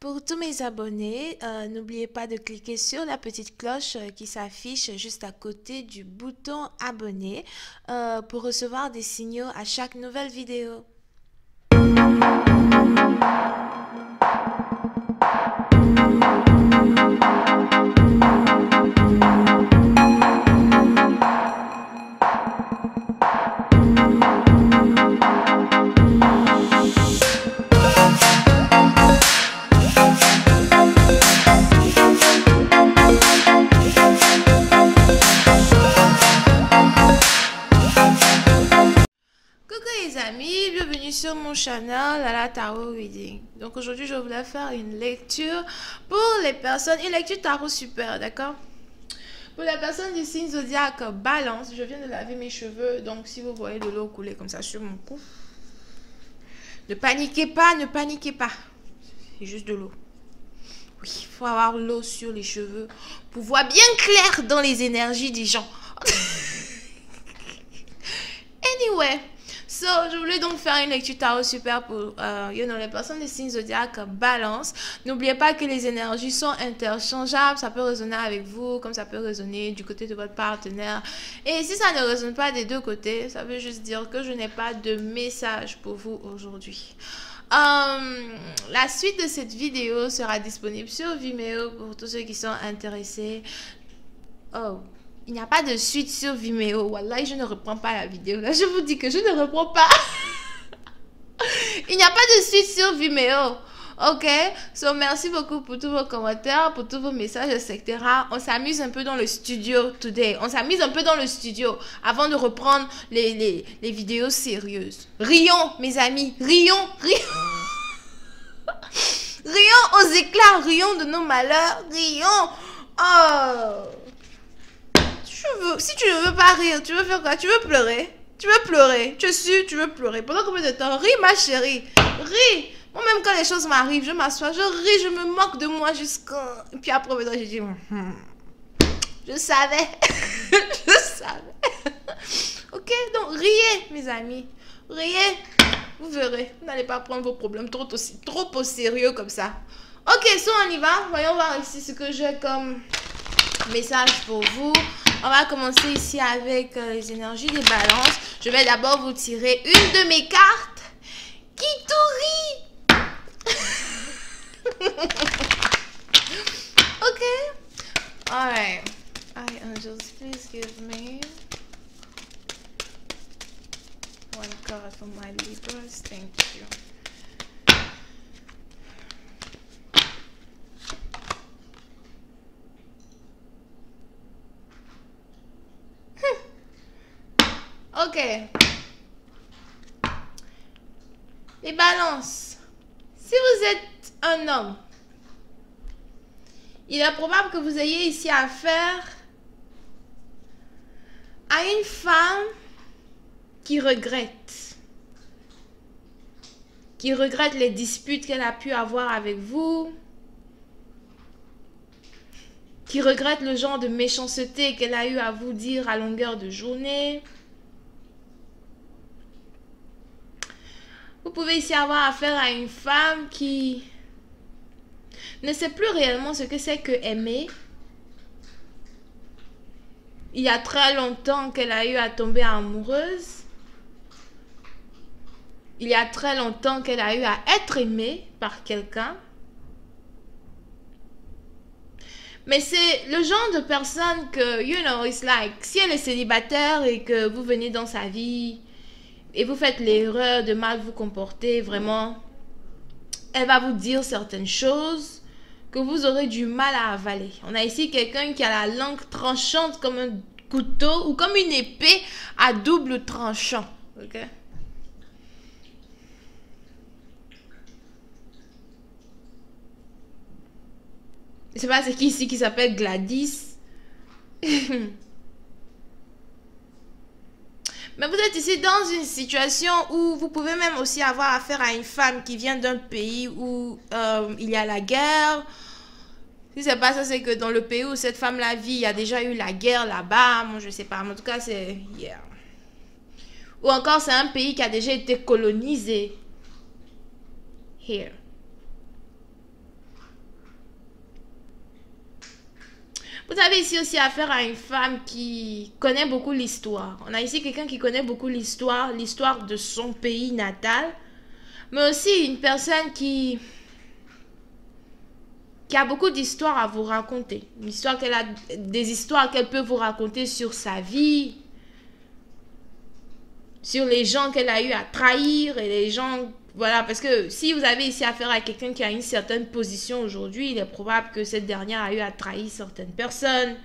Pour tous mes abonnés, euh, n'oubliez pas de cliquer sur la petite cloche euh, qui s'affiche juste à côté du bouton abonner euh, pour recevoir des signaux à chaque nouvelle vidéo. Amis, bienvenue sur mon channel la Tarot Reading. Donc aujourd'hui, je voulais faire une lecture pour les personnes, une lecture tarot super, d'accord? Pour les personnes du signe zodiaque balance, je viens de laver mes cheveux, donc si vous voyez de l'eau couler comme ça sur mon cou, ne paniquez pas, ne paniquez pas. C'est juste de l'eau. Oui, il faut avoir l'eau sur les cheveux pour voir bien clair dans les énergies des gens. anyway, So, je voulais donc faire une lecture tarot super pour euh, les personnes des signes zodiaques balance. N'oubliez pas que les énergies sont interchangeables. Ça peut résonner avec vous, comme ça peut résonner du côté de votre partenaire. Et si ça ne résonne pas des deux côtés, ça veut juste dire que je n'ai pas de message pour vous aujourd'hui. Euh, la suite de cette vidéo sera disponible sur Vimeo pour tous ceux qui sont intéressés. Oh, il n'y a pas de suite sur Vimeo. Wallah, je ne reprends pas la vidéo. Là, je vous dis que je ne reprends pas. Il n'y a pas de suite sur Vimeo. Ok, so merci beaucoup pour tous vos commentaires, pour tous vos messages, etc. On s'amuse un peu dans le studio today. On s'amuse un peu dans le studio avant de reprendre les, les, les vidéos sérieuses. Rions, mes amis, rions, rions. rions aux éclats, rions de nos malheurs, rions. Oh si tu ne veux pas rire, tu veux faire quoi? Tu veux pleurer? Tu veux pleurer? Tu es sûr Tu veux pleurer? Pendant combien de temps? Ris, ma chérie. Ris. Moi-même, quand les choses m'arrivent, je m'assois, je ris, je me moque de moi jusqu'à. Puis après, je dis hmm, Je savais. je savais. ok? Donc, riez, mes amis. Riez. Vous verrez. Vous n'allez pas prendre vos problèmes trop, aussi, trop au sérieux comme ça. Ok, so on y va. Voyons voir ici ce que j'ai comme message pour vous. On va commencer ici avec euh, les énergies des balances. Je vais d'abord vous tirer une de mes cartes tout ok. Alright. Hi angels, please give me one card for my Libras. Thank you. Ok. Les balances. Si vous êtes un homme, il est probable que vous ayez ici affaire à une femme qui regrette. Qui regrette les disputes qu'elle a pu avoir avec vous. Qui regrette le genre de méchanceté qu'elle a eu à vous dire à longueur de journée. Vous pouvez ici avoir affaire à une femme qui ne sait plus réellement ce que c'est que aimer. Il y a très longtemps qu'elle a eu à tomber amoureuse. Il y a très longtemps qu'elle a eu à être aimée par quelqu'un. Mais c'est le genre de personne que, you know, it's like, si elle est célibataire et que vous venez dans sa vie, et vous faites l'erreur de mal vous comporter, vraiment, elle va vous dire certaines choses que vous aurez du mal à avaler. On a ici quelqu'un qui a la langue tranchante comme un couteau ou comme une épée à double tranchant. Ok? Je sais pas, c'est qui ici qui s'appelle Gladys? Mais vous êtes ici dans une situation où vous pouvez même aussi avoir affaire à une femme qui vient d'un pays où euh, il y a la guerre. Si c'est pas ça, c'est que dans le pays où cette femme-là vit, il y a déjà eu la guerre là-bas. Moi, je sais pas. Mais en tout cas, c'est... Ou encore, c'est un pays qui a déjà été colonisé. Here. Vous avez ici aussi affaire à une femme qui connaît beaucoup l'histoire. On a ici quelqu'un qui connaît beaucoup l'histoire, l'histoire de son pays natal, mais aussi une personne qui qui a beaucoup d'histoires à vous raconter. Une qu'elle a, des histoires qu'elle peut vous raconter sur sa vie, sur les gens qu'elle a eu à trahir et les gens voilà, parce que si vous avez ici affaire à quelqu'un qui a une certaine position aujourd'hui, il est probable que cette dernière a eu à trahir certaines personnes.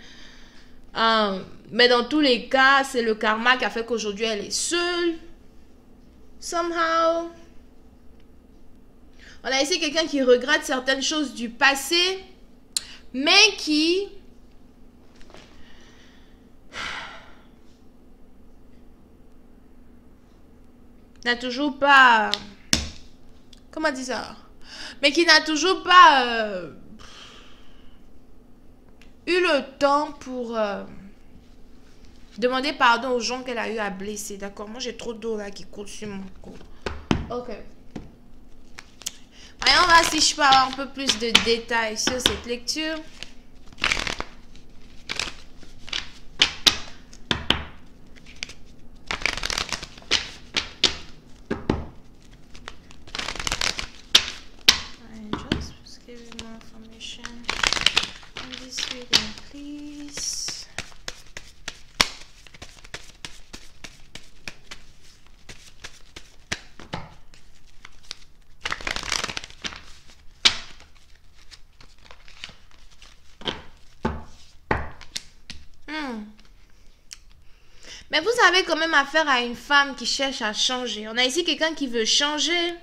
Euh, mais dans tous les cas, c'est le karma qui a fait qu'aujourd'hui elle est seule. Somehow. On a ici quelqu'un qui regrette certaines choses du passé, mais qui n'a toujours pas comment dire ça? Mais qui n'a toujours pas euh, eu le temps pour euh, demander pardon aux gens qu'elle a eu à blesser. D'accord? Moi, j'ai trop d'eau là qui coule sur mon cou. Ok. on va si je peux avoir un peu plus de détails sur cette lecture. Vous avez quand même affaire à une femme qui cherche à changer. On a ici quelqu'un qui veut changer.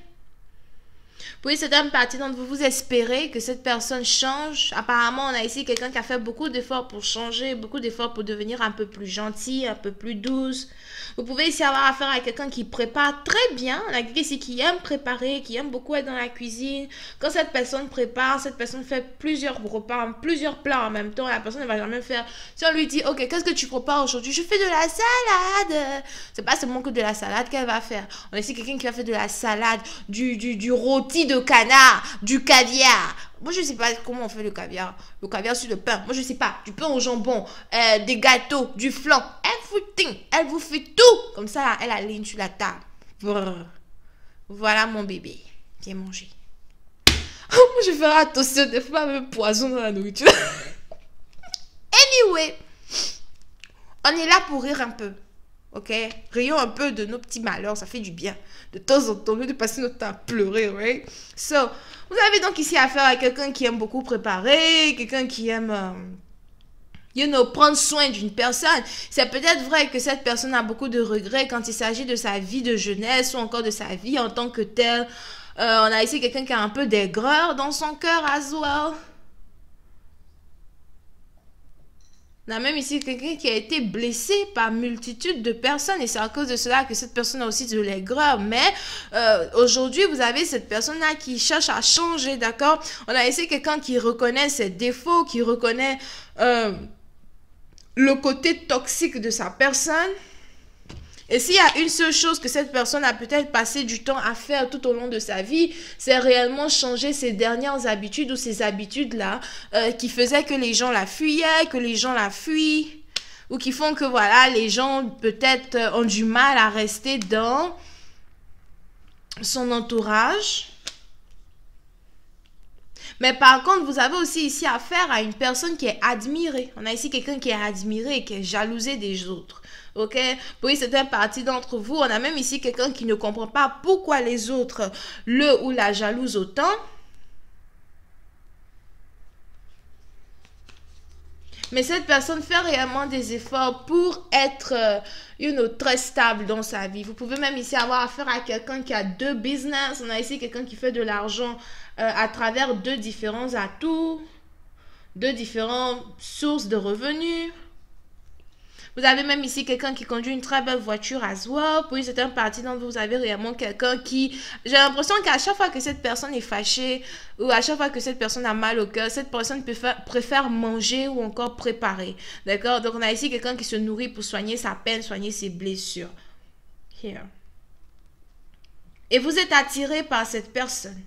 Puis certaines partie d'entre vous, vous espérez que cette personne change. Apparemment, on a ici quelqu'un qui a fait beaucoup d'efforts pour changer, beaucoup d'efforts pour devenir un peu plus gentil, un peu plus douce, vous pouvez ici avoir affaire à quelqu'un qui prépare très bien. On a quelqu'un ici qui aime préparer, qui aime beaucoup être dans la cuisine. Quand cette personne prépare, cette personne fait plusieurs repas, plusieurs plats en même temps. La personne ne va jamais faire. Si on lui dit, ok, qu'est-ce que tu prépares aujourd'hui? Je fais de la salade. C'est pas seulement que de la salade qu'elle va faire. On a ici quelqu'un qui va faire de la salade, du, du, du rôti de canard, du caviar. Moi, je sais pas comment on fait le caviar. Le caviar sur le pain. Moi, je sais pas. Du pain au jambon, euh, des gâteaux, du flan. Everything. Elle vous fait tout. Comme ça, elle aligne sur la table. Voilà mon bébé. Viens manger. moi, je ferai attention de ne pas poison dans la nourriture. anyway, on est là pour rire un peu. Ok? Rions un peu de nos petits malheurs, ça fait du bien. De temps en temps, de passer notre temps à pleurer, right? So, vous avez donc ici affaire à quelqu'un qui aime beaucoup préparer, quelqu'un qui aime, euh, you know, prendre soin d'une personne. C'est peut-être vrai que cette personne a beaucoup de regrets quand il s'agit de sa vie de jeunesse ou encore de sa vie en tant que telle. Euh, on a ici quelqu'un qui a un peu d'aigreur dans son cœur as well. On a même ici quelqu'un qui a été blessé par multitude de personnes et c'est à cause de cela que cette personne a aussi de l'aigreur. Mais euh, aujourd'hui, vous avez cette personne-là qui cherche à changer, d'accord? On a ici quelqu'un qui reconnaît ses défauts, qui reconnaît euh, le côté toxique de sa personne et s'il y a une seule chose que cette personne a peut-être passé du temps à faire tout au long de sa vie, c'est réellement changer ses dernières habitudes ou ces habitudes-là euh, qui faisaient que les gens la fuyaient, que les gens la fuient, ou qui font que voilà, les gens peut-être euh, ont du mal à rester dans son entourage. Mais par contre, vous avez aussi ici affaire à une personne qui est admirée. On a ici quelqu'un qui est admiré, qui est jalousé des autres. Ok? Pour une partie d'entre vous, on a même ici quelqu'un qui ne comprend pas pourquoi les autres le ou la jalousent autant. Mais cette personne fait réellement des efforts pour être, euh, you know, très stable dans sa vie. Vous pouvez même ici avoir affaire à quelqu'un qui a deux business. On a ici quelqu'un qui fait de l'argent euh, à travers deux différents atouts, deux différentes sources de revenus. Vous avez même ici quelqu'un qui conduit une très belle voiture à well. Pour une certaine partie d'entre vous, avez réellement quelqu'un qui... J'ai l'impression qu'à chaque fois que cette personne est fâchée ou à chaque fois que cette personne a mal au cœur, cette personne préfère manger ou encore préparer. D'accord? Donc on a ici quelqu'un qui se nourrit pour soigner sa peine, soigner ses blessures. Here. Et vous êtes attiré par cette personne.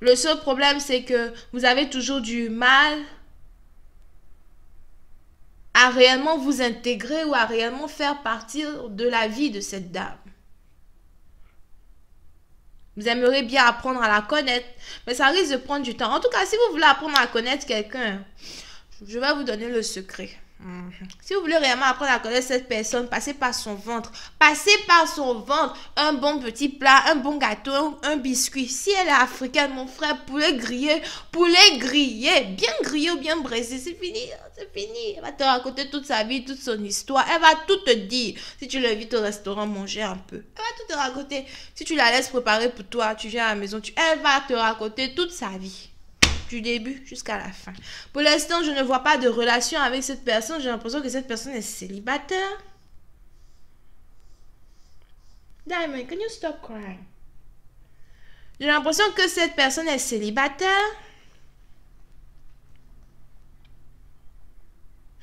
Le seul problème, c'est que vous avez toujours du mal à réellement vous intégrer ou à réellement faire partie de la vie de cette dame. Vous aimeriez bien apprendre à la connaître, mais ça risque de prendre du temps. En tout cas, si vous voulez apprendre à connaître quelqu'un, je vais vous donner le secret. Si vous voulez réellement apprendre à connaître cette personne, passez par son ventre. Passez par son ventre. Un bon petit plat, un bon gâteau, un, biscuit. Si elle est africaine, mon frère, poulet grillé, poulet grillé, bien grillé ou bien braisé, c'est fini, c'est fini. Elle va te raconter toute sa vie, toute son histoire. Elle va tout te dire. Si tu l'invites au restaurant manger un peu, elle va tout te raconter. Si tu la laisses préparer pour toi, tu viens à la maison, elle va te raconter toute sa vie du début jusqu'à la fin. Pour l'instant, je ne vois pas de relation avec cette personne. J'ai l'impression que cette personne est célibataire. Diamond, can you stop crying? J'ai l'impression que cette personne est célibataire.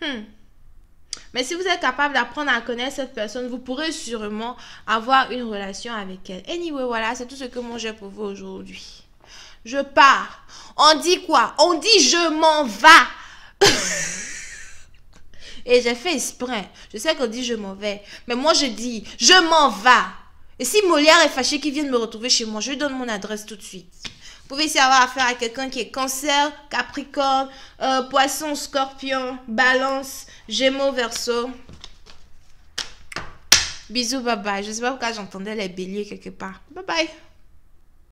Hmm. Mais si vous êtes capable d'apprendre à connaître cette personne, vous pourrez sûrement avoir une relation avec elle. Anyway, voilà, c'est tout ce que moi j'ai pour vous aujourd'hui. Je pars. On dit quoi? On dit je m'en vais. Et j'ai fait exprès. Je sais qu'on dit je m'en vais. Mais moi je dis je m'en vais. Et si Molière est fâché qu'il vienne me retrouver chez moi, je lui donne mon adresse tout de suite. Vous pouvez ici avoir affaire à quelqu'un qui est cancer, capricorne, euh, poisson, scorpion, balance, gémeaux, verso. Bisous, bye bye. Je sais pas pourquoi j'entendais les béliers quelque part. Bye bye.